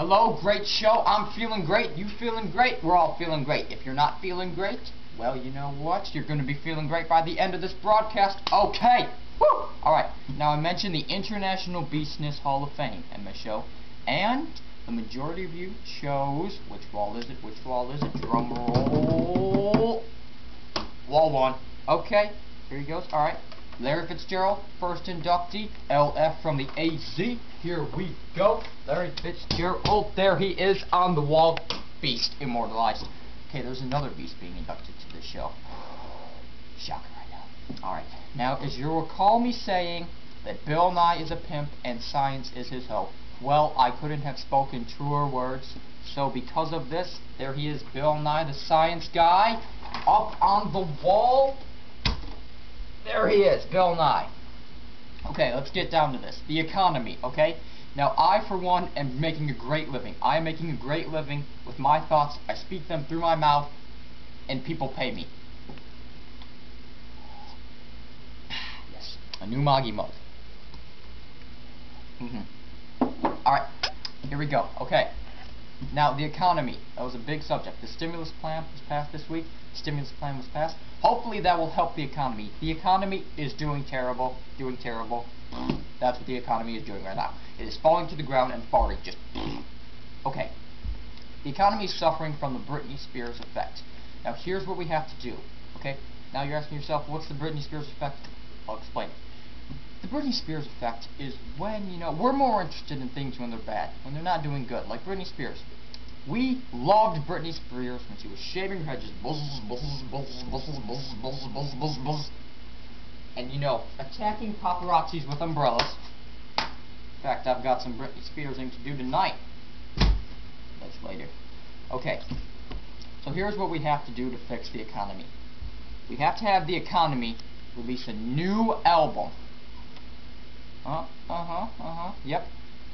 Hello, great show. I'm feeling great. You feeling great? We're all feeling great. If you're not feeling great, well, you know what? You're going to be feeling great by the end of this broadcast. Okay. Woo! Alright, now I mentioned the International Beastness Hall of Fame in my show, and the majority of you chose, which wall is it, which wall is it, drum roll, wall one. Okay, here he goes, alright. Larry Fitzgerald, first inductee, LF from the AZ. Here we go. Larry Fitzgerald, there he is on the wall. Beast, immortalized. Okay, there's another beast being inducted to this show. Shocker right now. Alright, now as you recall me saying that Bill Nye is a pimp and science is his hoe, well, I couldn't have spoken truer words. So because of this, there he is, Bill Nye, the science guy, up on the wall. There he is, Bill Nye. Okay, let's get down to this. The economy, okay? Now, I, for one, am making a great living. I am making a great living with my thoughts. I speak them through my mouth, and people pay me. yes, a new Moggy mug. Mm hmm Alright, here we go. Okay. Now, the economy. That was a big subject. The stimulus plan was passed this week. The Stimulus plan was passed. Hopefully that will help the economy. The economy is doing terrible. Doing terrible. That's what the economy is doing right now. It is falling to the ground and farting. Just... Okay. The economy is suffering from the Britney Spears effect. Now, here's what we have to do. Okay? Now you're asking yourself, what's the Britney Spears effect? I'll explain. Britney Spears effect is when, you know, we're more interested in things when they're bad, when they're not doing good, like Britney Spears. We loved Britney Spears when she was shaving her head, just buzzes, buzzes, buzzes, buzzes, buzzes, buzzes, buzzes, buzzes, buzzes. And, you know, attacking paparazzis with umbrellas. In fact, I've got some Britney Spearsing to do tonight. That's later. Okay. So here's what we have to do to fix the economy. We have to have the economy release a new album uh, uh-huh, uh-huh, yep.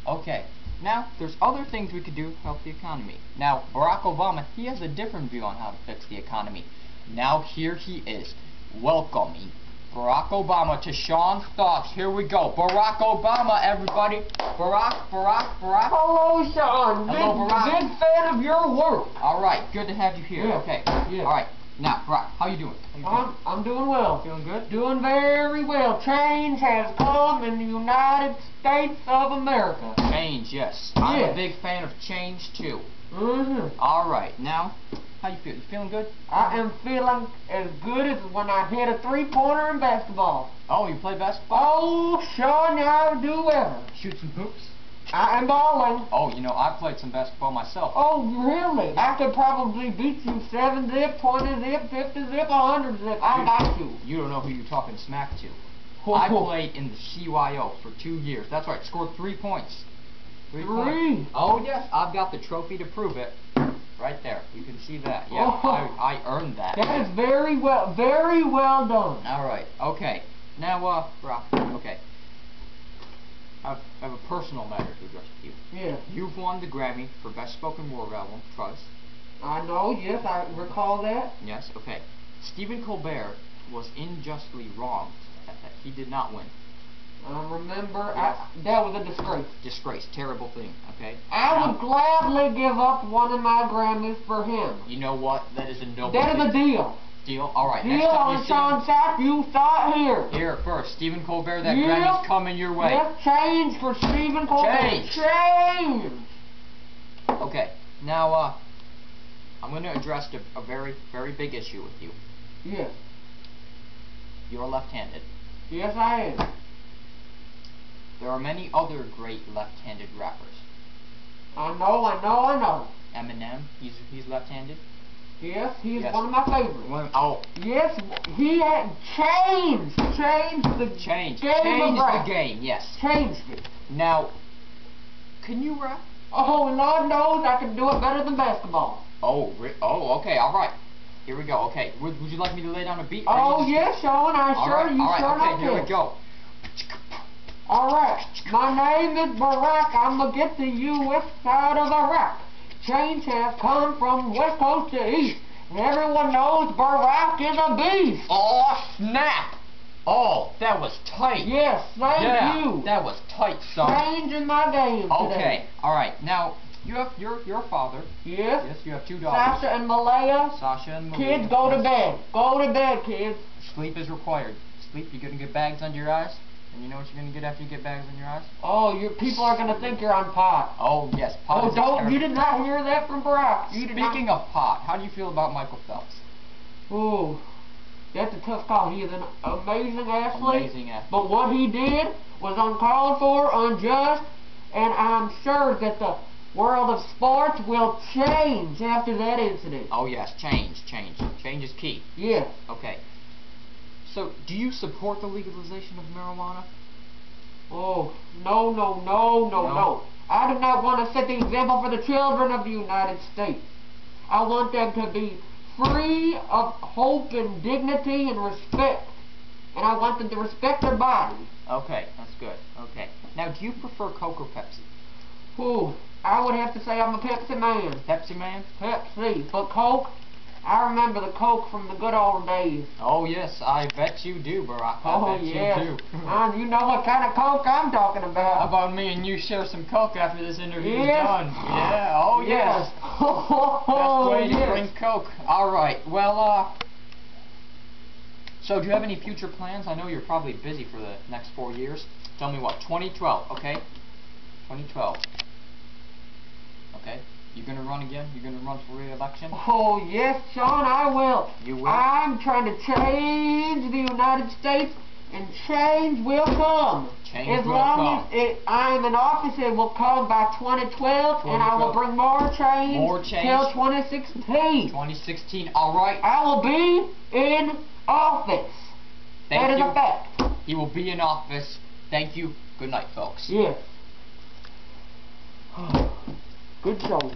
Okay. Now, there's other things we could do to help the economy. Now, Barack Obama, he has a different view on how to fix the economy. Now, here he is, welcoming Barack Obama to Sean's Thoughts. Here we go. Barack Obama, everybody. Barack, Barack, Barack. Hello, Sean. Hello, big, Barack. Big fan of your work. All right, good to have you here. Yeah, Okay. yeah. All right. Now, Barack, how you doing? How you I'm, I'm doing well. Feeling good? Doing very well. Change has come in the United States of America. Change, yes. I'm a big fan of change, too. Mm-hmm. All right. Now, how you feel? You feeling good? I am feeling as good as when I hit a three-pointer in basketball. Oh, you play basketball? Oh, Sean, I do ever. Shoot some hoops? I am balling. Oh, you know, I played some basketball myself. Oh, really? I could probably beat you 7 zip, 20 zip, 50 zip, 100 zip. I got you. You don't know who you're talking smack to. I played in the CYO for two years. That's right, scored three points. Three? points. Oh, yes, I've got the trophy to prove it. Right there. You can see that. Yeah, Oh. I, I earned that. That is very well, very well done. All right. Okay. Now, uh, Brock. Okay. I have, a personal matter to address with you. Yeah. You've won the Grammy for Best Spoken Word Album, Trust. I know, yes, I recall that. Yes. Okay. Stephen Colbert was unjustly wronged. He did not win. I remember, I, that was a disgrace. Disgrace. Terrible thing. Okay. I Now, would um, gladly give up one of my Grammys for him. You know what? That is a noble That is a deal. Deal. All right. next Deal time you on see him- you saw here. Here first, Stephen Colbert. That Yeah. Grammy's coming your way. Yes, change for Stephen Colbert. Change. Change. Okay. Now, uh, I'm going to address a, a very, very big issue with you. Yes. You're left-handed. Yes, I am. There are many other great left-handed rappers. I know, I know, I know. Eminem, he's he's left-handed. Yes, he's Yes. one of my favorites. One- Oh, Yes, he had changed, changed the change, game change of rap. the game. Yes. Changed it. Now, can you rap? Oh, Lord knows I can do it better than basketball. Oh, oh, okay, all right. Here we go. Okay, would, would you like me to lay down a beat? Oh, yes, Sean, I All sure, right, you all right, sure okay, here we go. All right, my name is Barack. I'm gonna get to you west side of Iraq. Change has come from west coast to east. And everyone knows Barack is a beast. Oh, snap! Oh, that was tight. Yes, thank yeah, you. that was tight, son. Changing my game today. Okay, all right. Now, You have your your father. Yes. Yes, you have two daughters. Sasha and Malaya. Sasha and Malaya. Kids, go to bed. Go to bed, kids. Sleep is required. Sleep. You're gonna get bags under your eyes, and you know what you're gonna get after you get bags under your eyes? Oh, you people are gonna think you're on pot. Oh yes, pot Oh, don't you did not hear that from Brock. You Speaking of pot, how do you feel about Michael Phelps? Ooh, that's a tough call. He is an amazing athlete. Amazing athlete. But what he did was uncalled for, unjust, and I'm sure that the world of sports will change after that incident. Oh yes, change, change, change is key. Yes. Okay. So, do you support the legalization of marijuana? Oh, no, no, no, no, No? I do not want to set the example for the children of the United States. I want them to be free of hope and dignity and respect. And I want them to respect their bodies. Okay, that's good. Okay. Now, do you prefer Coke or Pepsi? Ooh, I would have to say I'm a Pepsi man. Pepsi man? Pepsi. But Coke, I remember the Coke from the good old days. Oh yes, I bet you do, Barack. I Oh, bet yes. you do. Um, you know what kind of Coke I'm talking How about. about me and you share some Coke after this interview is done? Yeah. Oh yes. Oh, Best way to yes. drink Coke. All right. Well, uh. So, do you have any future plans? I know you're probably busy for the next four years. Tell me what. 2012. Okay. 2012. Okay. You gonna run again? You gonna run for re-election? Oh, yes, Sean, I will. You will? I'm trying to change the United States, and change will come. Change as will long come. as it, I'm in office, it will come by 2012, and I will bring more change, More change. till 2016. 2016. All right. I will be in office. Thank that is you. a fact. He will be in office. Thank you. Good night, folks. Yes. Good show.